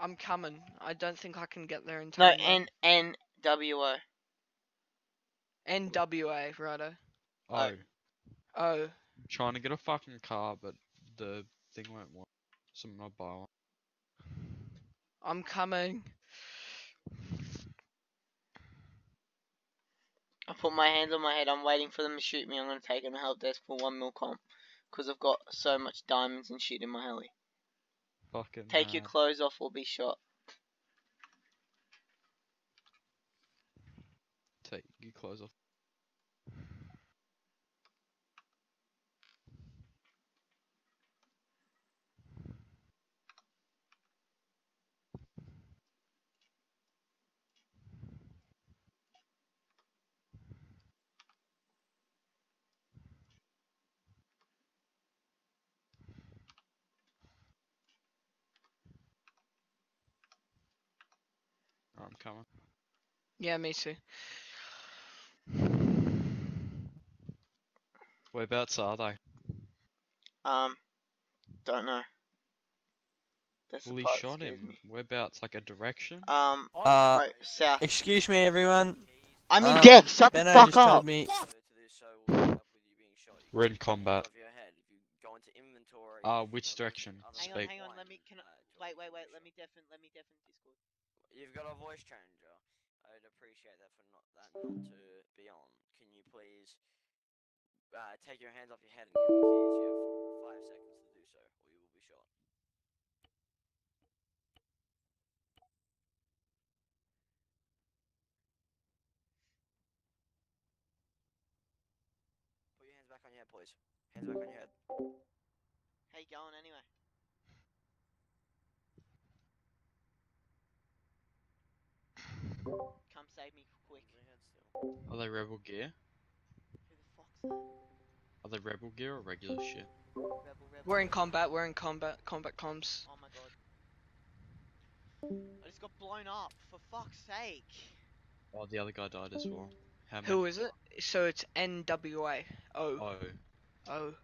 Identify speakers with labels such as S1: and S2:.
S1: I'm coming. I don't think I can get there in time. No,
S2: N N W O.
S1: N W A, righto.
S3: Oh,
S2: Oh.
S1: Oh,
S3: trying to get a fucking car, but the thing won't work. So I'm not buy one.
S1: I'm coming.
S2: I put my hands on my head. I'm waiting for them to shoot me. I'm gonna take them to help desk for one mil comp. Cause I've got so much diamonds and shit in my heli.
S3: Fucking.
S2: Take your clothes off or be shot.
S3: Take your clothes off. I'm coming.
S1: Yeah, me too.
S3: Whereabouts are they?
S2: Um, don't know. That's
S3: Well, he shot him.
S2: me.
S3: Whereabouts? Like a direction?
S2: Um,
S4: Uh,
S2: right, south.
S4: excuse me, everyone.
S2: I mean,
S4: um,
S2: Dex, shut
S4: Benno
S2: the fuck up.
S4: me.
S3: We're in combat.
S5: Uh,
S3: Uh, which direction?
S2: Hang on,
S3: Speak.
S2: hang on. Let me. Can I, wait, wait, wait. Let me deafen. Let me deafen Discord.
S5: You've got a voice changer. I'd appreciate that for not that not to be on. Can you please uh, take your hands off your head and give me keys? You have five seconds to do so, or you will be shot. Put your hands back on your head, please. Hands back on your head.
S2: How you going anyway? Come save me quick.
S5: Put your hands still.
S3: Are they rebel gear?
S2: Who the fuck's that?
S3: Are they rebel gear or regular shit?
S2: Rebel, rebel.
S1: We're in combat. We're in combat. Combat comms.
S2: Oh my god. I just got blown up. For fuck's sake.
S3: Oh, the other guy died as well. How
S1: Who
S3: many?
S1: is it? So it's NWA. Oh,
S3: Oh,
S1: oh.